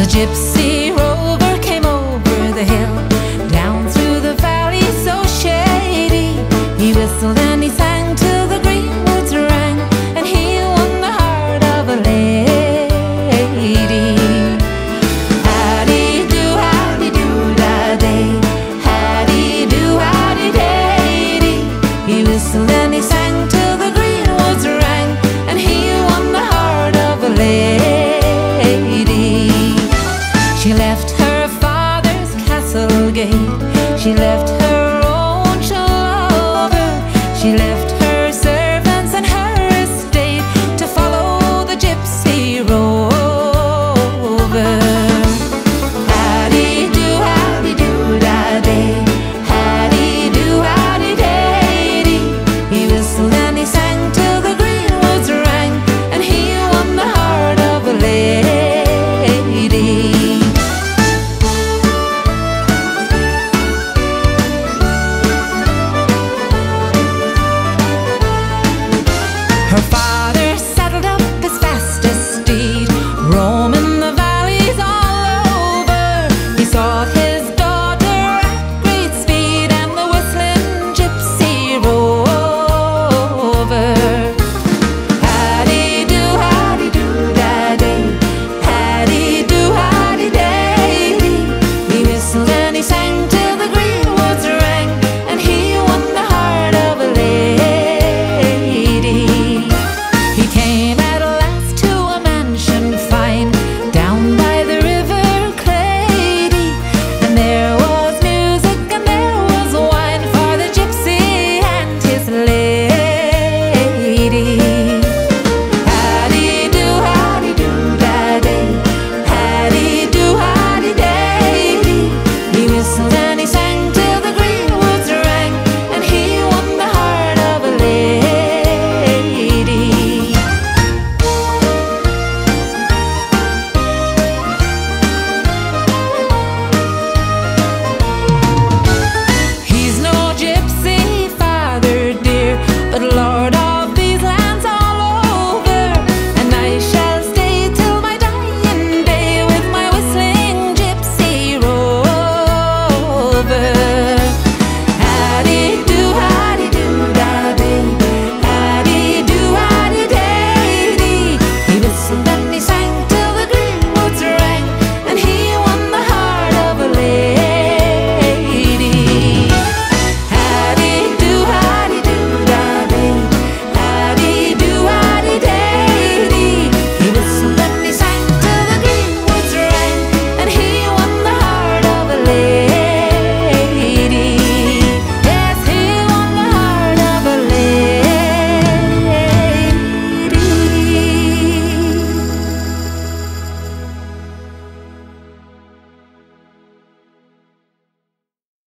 The gypsy left her father's castle gate. She left her own lover. She left